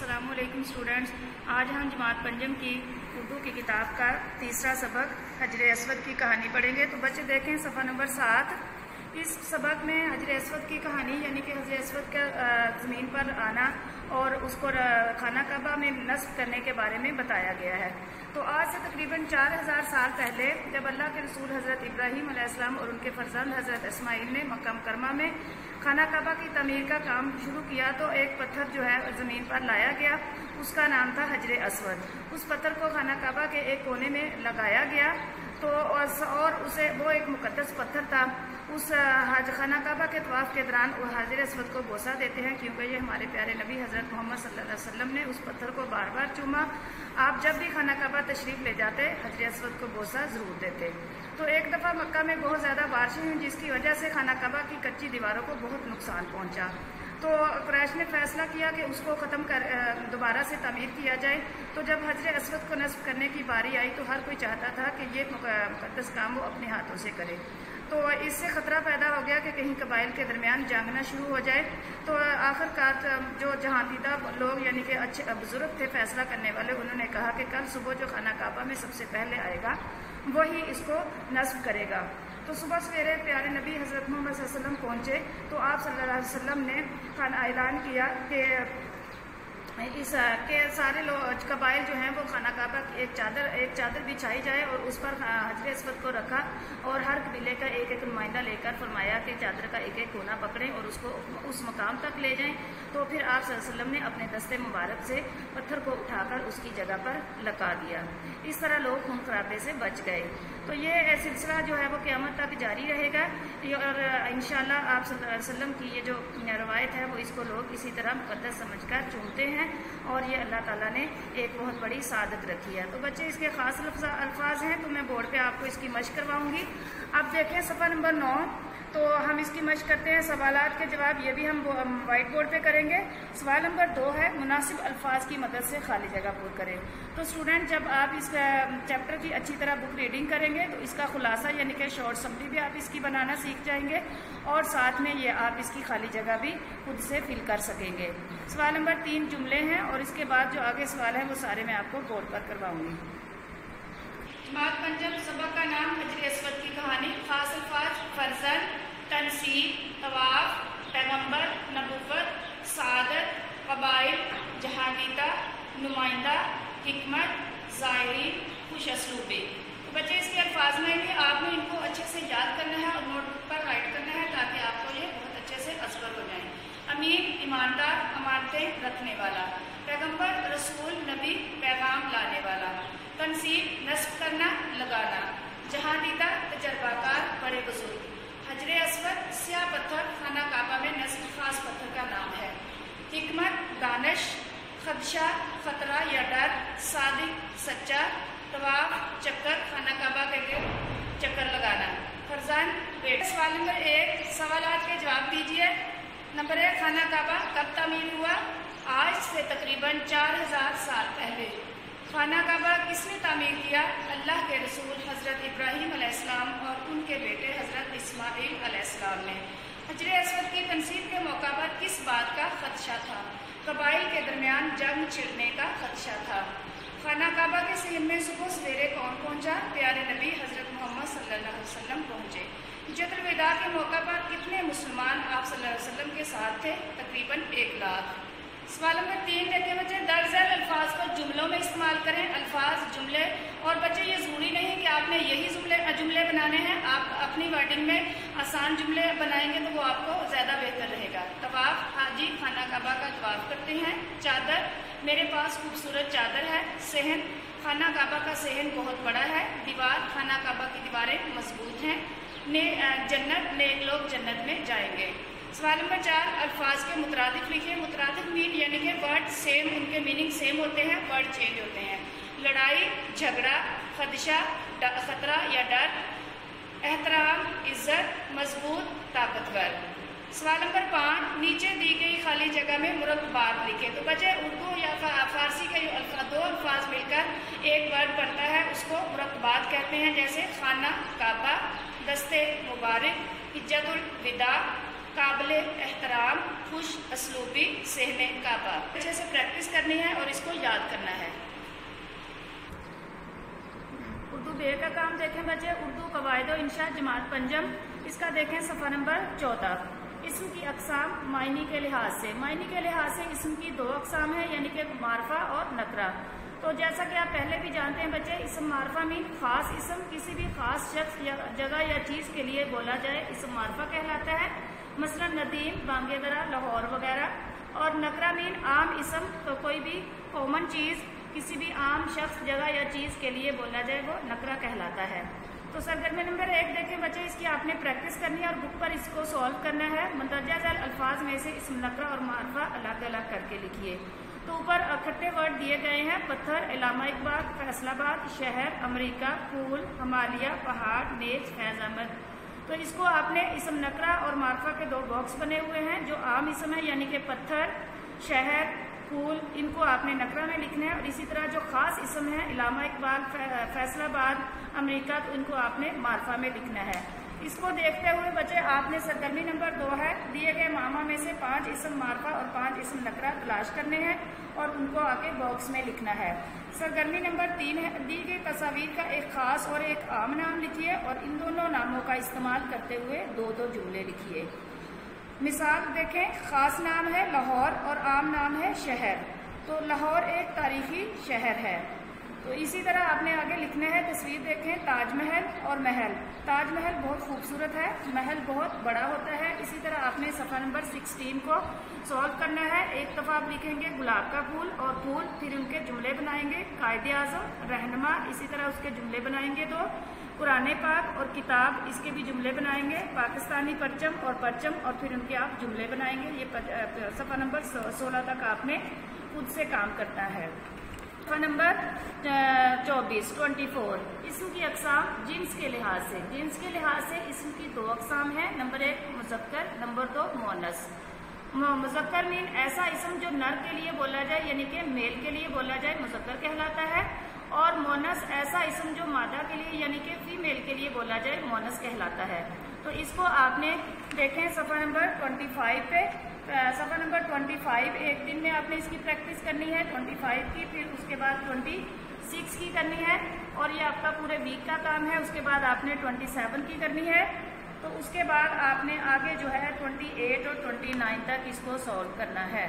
असलकुम स्टूडेंट्स आज हम जमात पंजम की उर्दू की किताब का तीसरा सबक हजर असवद की कहानी पढ़ेंगे। तो बच्चे देखें, सफ़ा नंबर सात। इस सबक में हजर असवद की कहानी, यानी कि हजर असवद का ज़मीन पर आना और उसको खाना कबा में नस्ब करने के बारे में बताया गया है। तो आज से तकरीबन चार हज़ार साल पहले, जब अल्लाह के रसूल हज़रत इब्राहीम अलैहिस्सलाम और उनके फर्जंद हज़रत इसमाइल ने मक्का मुकरमा में खाना काबा की तमीर का काम शुरू किया तो एक पत्थर जो है ज़मीन पर लाया गया। उसका नाम था हजर असवद। उस पत्थर को खाना काबा के एक कोने में लगाया गया। तो और उसे, वो एक मुकदस पत्थर था। उस हज खाना काबा के तवाफ़ के दौरान वो हाजिर असवद को बोसा देते हैं, क्योंकि ये हमारे प्यारे नबी हज़रत मोहम्मद सल्लल्लाहु अलैहि वसल्लम ने उस पत्थर को बार बार चूमा। आप जब भी खाना काबा तशरीफ़ ले जाते हजर असवद को बोसा ज़रूर देते। तो एक दफ़ा मक्का में बहुत ज़्यादा बारिशें हुई जिसकी वजह से खाना काबा की कच्ची दीवारों को बहुत नुकसान पहुँचा। तो क्रैश ने फैसला किया कि उसको ख़त्म कर दोबारा से तमीर किया जाए। तो जब हजर असवद को नस्ब करने की बारी आई तो हर कोई चाहता था कि ये मुकदस काम वो अपने हाथों से करे। तो इससे ख़तरा पैदा हो गया कि कहीं कबाइल के दरमियान जंगना शुरू हो जाए। तो आखिरकार जो जहांदीदा लोग, यानी कि अच्छे बुज़ुर्ग थे, फैसला करने वाले, उन्होंने कहा कि कल सुबह जो खाना काबा में सबसे पहले आएगा, वही इसको नस्ब करेगा। तो सुबह सवेरे प्यारे नबी हज़रत मोहम्मद वसल्लम पहुँचे। तो आप सल्लल्लाहु अलैहि वसल्लम ने खाना ऐलान किया कि इस के सारे लोग कबाइल जो हैं, वो खाना काबा एक चादर एक चादर बिछाई जाए और उस पर हजर इसवत को रखा और हर कबीले का एक एक नुमाइंदा लेकर फरमाया कि चादर का एक एक कोना पकड़ें और उसको उस मकाम तक ले जाएँ। तो फिर आप वसल्लम ने अपने दस्ते मुबारक से पत्थर को उठाकर उसकी जगह पर लगा दिया। इस तरह लोग खून खराबे से बच गए। तो ये सिलसिला जो है, वो क़्यामत तक जारी रहेगा। और इन आप की ये जो रवायत है, वो इसको लोग इसी तरह मुकदस समझ कर हैं। और ये अल्लाह ताला ने एक बहुत बड़ी सादत रखी है। तो बच्चे, इसके ख़ास अल्फाज हैं तो मैं बोर्ड पे आपको इसकी मश करवाऊँगी। अब देखें सफ़ा नंबर नौ। तो हम इसकी मश करते हैं। सवाल के जवाब ये भी हम वाइट बोर्ड पे करेंगे। सवाल नंबर दो है, मुनासिब अल्फाज की मदद से खाली जगह पूर करें। तो स्टूडेंट जब आप इस चैप्टर की अच्छी तरह बुक रीडिंग करेंगे तो इसका खुलासा यानी कि शॉर्ट समरी भी आप इसकी बनाना सीख जाएँगे और साथ में ये आप इसकी खाली जगह भी खुद से फिल कर सकेंगे। सवाल नंबर तीन, जुमले हैं और इसके बाद जो आगे सवाल है, वो सारे मैं आपको बोर्ड पर करवाऊँगी। जमात पंजब सबक का नाम हजर असवद की कहानी। खास अल्फाज फर्जन तनसीब, तवाफ पैगंबर नबूवत, सादत, कबाइल जहांगीता नुमाइंदा हमत ज़ायरी खुश असलूबे तो बच्चे, इसके अल्फाज में भी आपने इनको अच्छे से याद करना है और नोटबुक पर राइट करना है ताकि आपको ये बहुत अच्छे से असबर हो जाए। अमीर ईमानदार, अमानतें रखने वाला। पैगंबर रसूल, नबी, पैगाम वाला तनसीब नस्ब करना, लगाना। जहाँ दीदा, तजर्बाकार, बड़े बुज़ुर्ग। हजर असवद स्या पत्थर, खाना काबा में नस्ब खास पत्थर का नाम है। हिकमत, दानश, खदशा, खतरा या डर, सादिक, सच्चा, तवाफ, चक्कर, खाना काबा के लिए चक्कर लगाना। फरजान, बेट सवाल नंबर एक सवाल के जवाब दीजिए। नंबर एक, खाना काबा कब तमीर हुआ? आज से तकरीबन चार हज़ार साल पहले। खाना काबा किसने तामीर किया? अल्लाह के रसूल हज़रत इब्राहिम अलैहिस्सलाम और उनके बेटे हज़रत इस्माइल अलैहिस्सलाम ने। हजर असवद की तनसीब के मौका पर किस बात का खदशा था? कबाइल के दरमियान जंग छिड़ने का खदशा था। खाना काबा के सहन में सुबह सवेरे कौन पहुँचा? प्यारे नबी हज़रत मोहम्मद सल्लल्लाहु अलैहि वसल्लम पहुँचे। जतुलविदा के मौका पर कितने मुसलमान आप सल्लल्लाहु अलैहि वसल्लम के साथ थे? तकरीबन एक लाख। सवाल नंबर तीन देखिए बच्चे, दर्ज अल्फाज को जुमलों में इस्तेमाल करें, अल्फाज, जुमले। और बच्चे, ये ज़रूरी नहीं कि आपने यही जुमले जुमले बनाने हैं, आप अपनी वर्डिंग में आसान जुमले बनाएँगे तो वो आपको ज़्यादा बेहतर रहेगा। तवाफ हाजी खाना काबा का तवाफ करते हैं। चादर, मेरे पास खूबसूरत चादर है, सहन। खाना काबा का सहन बहुत बड़ा है, दीवार, खाना काबा की दीवारें मज़बूत हैं। ने जन्नत, नेक लोग जन्नत में जाएँगे। सवाल नंबर चार, अल्फाज के मुतरदिफ लिखिए मुतरदिफ मीन यानी कि वर्ड सेम उनके मीनिंग सेम होते हैं वर्ड चेंज होते हैं। लड़ाई, झगड़ा, खदशा खतरा या डर, एहतराम, इज़्ज़त, मज़बूत, ताकतवर। सवाल नंबर पाँच, नीचे दी गई खाली जगह में मुरतबात लिखे। तो बचे उर्दू या फारसी के दो अल्फाज मिलकर एक वर्ड बनता है, उसको मुरतबात कहते हैं, जैसे खाना, काबा, दस्ते, मुबारक, इज्जतुल, विदा काबिल एहतराम, खुश असलूबी सहने काबा अच्छे से प्रैक्टिस करनी है और इसको याद करना है। उर्दू बे का काम देखें बच्चे, उर्दू कवायद इंशा जमात पंजम। इसका देखें सफ़ा नंबर चौदह। इसम की अकसाम मायनी के लिहाज से। मायनी के लिहाज से इसम की दो अकसाम है, यानी कि मारफा और नकरा। तो जैसा कि आप पहले भी जानते हैं बच्चे, इसम मारफा मीन खास इसम। किसी भी खास शख्स या जगह या चीज़ के लिए बोला जाए, इसम मारफा कहलाता है। मसलन नदीम, बांगेदरा, लाहौर वगैरह। और नकरा मीन आम इसम तो कोई भी कॉमन चीज़ किसी भी आम शख्स, जगह या चीज़ के लिए बोला जाए, वो नकरा कहलाता है। तो सरगर्मी नंबर एक देखें बच्चे, इसकी आपने प्रैक्टिस करनी है और बुक पर इसको सॉल्व करना है। मंदरजा जल अल्फाज में से इसम नकरा और मारफा अलग अलग करके लिखिए। तो ऊपर इकट्ठे वर्ड दिए गए हैं, पत्थर, इलामा इकबाल, फैसलाबाद, शहर, अमेरिका फूल हमालिया, पहाड़, नेज, फैज अहमद। तो इसको आपने इसम नकरा और मार्फा के दो बॉक्स बने हुए हैं, जो आम इसम है, यानी कि पत्थर, शहर, फूल, इनको आपने नकरा में लिखना है। और इसी तरह जो खास इसम है, इलामा इकबाल फैसलाबाद, अमरीका तो इनको आपने मार्फा में लिखना है। इसको देखते हुए बच्चे आपने सरगर्मी नंबर दो है। दिए गए मामा में से पाँच इसम मारफा और पाँच इसम नकरा तलाश करने हैं और उनको आके बॉक्स में लिखना है। सरगर्मी नंबर तीन है। दी गई तस्वीर का एक खास और एक आम नाम लिखिए और इन दोनों नामों का इस्तेमाल करते हुए दो दो जुमले लिखिए। मिसाल देखें, खास नाम है लाहौर और आम नाम है शहर। तो लाहौर एक तारीखी शहर है। तो इसी तरह आपने आगे लिखने हैं, तस्वीर देखें, ताजमहल और महल। ताजमहल बहुत खूबसूरत है, महल बहुत बड़ा होता है। इसी तरह आपने सफ़ा नंबर 16 को सॉल्व करना है। एक दफ़ा आप लिखेंगे, गुलाब का फूल और फूल फिर उनके जुमले बनाएँगे। कायदे आज़म रहनमा, इसी तरह उसके जुमले बनाएँगे तो पुराने पाक और किताब, इसके भी जुमले बनाएँगे। पाकिस्तानी परचम और परचम और फिर उनके आप जुमले बनाएँगे। ये सफ़ा नंबर सोलह तक आपने खुद से काम करना है। सफ़ा नंबर चौबीस, ट्वेंटी फोर। इसम की अकसाम जिन्स के लिहाज से। जिन्स के लिहाज से इसम की दो अकसाम है। नंबर एक, मुजक्कर, नंबर दो, मोनस। मुजक्कर मीन ऐसा इसम जो नर के लिए बोला जाए, यानी कि मेल के लिए बोला जाए, मुजक्कर कहलाता है। और मोनस ऐसा इसम जो मादा के लिए, यानी कि फीमेल के लिए बोला जाए, मोनस कहलाता है। तो इसको आपने देखें सफ़ा नंबर ट्वेंटी फाइव पे। सफ़ा नंबर ट्वेंटी फाइव एक दिन में आपने इसकी प्रैक्टिस करनी है ट्वेंटी फाइव की, फिर उसके बाद ट्वेंटी सिक्स की करनी है, और ये आपका पूरे वीक का काम है, उसके बाद आपने ट्वेंटी सेवन की करनी है तो उसके बाद आपने आगे जो है ट्वेंटी एट और ट्वेंटी नाइन तक इसको सॉल्व करना है।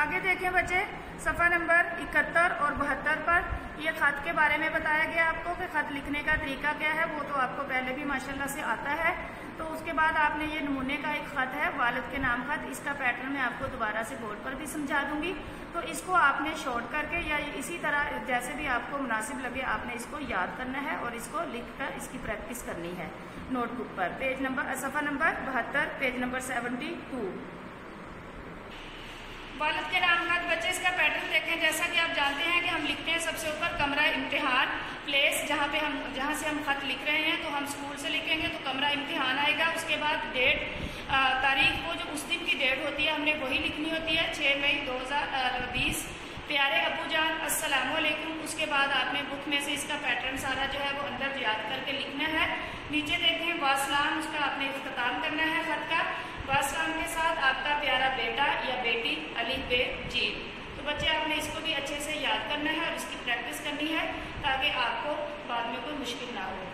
आगे देखें बच्चे सफ़ा नंबर इकहत्तर और बहत्तर पर ये ख़त के बारे में बताया गया आपको कि ख़त लिखने का तरीका क्या है, वो तो आपको पहले भी माशाल्लाह से आता है। तो उसके बाद आपने ये नमूने का एक ख़त है, वालद के नाम खत, इसका पैटर्न मैं आपको दोबारा से बोर्ड पर भी समझा दूँगी। तो इसको आपने शॉर्ट करके या इसी तरह जैसे भी आपको मुनासिब लगे, आपने इसको याद करना है और इसको लिख कर इसकी प्रैक्टिस करनी है नोटबुक पर। पेज नंबर, सफ़ा नंबर बहत्तर, पेज नंबर सेवेंटी टू। वालद के नाम खत बच्चे इसका पैटर्न देखें। जैसा कि आप जानते हैं कि हम लिखते हैं सबसे ऊपर कमरा इम्तिहान प्लेस जहाँ पे हम जहाँ से हम खत लिख रहे हैं तो हम स्कूल से लिखेंगे तो कमरा इम्तिहान आएगा। उसके बाद डेट तारीख को जो उस दिन की डेट होती है, हमने वही लिखनी होती है छः मई दो हज़ार बीस। प्यारे अबू जान असलकुम उसके बाद आपने बुक में से इसका पैटर्न सारा जो है, वो अंदर याद करके लिखना है। नीचे देखें वासलाम उसका आपने अख्ताम करना है खत का। वासलाम के साथ आपका प्यारा बेटा या बेटी अली बे जी। तो बच्चे, आपने इसको भी अच्छे से याद करना है और इसकी प्रैक्टिस करनी है ताकि आपको बाद में कोई मुश्किल ना हो।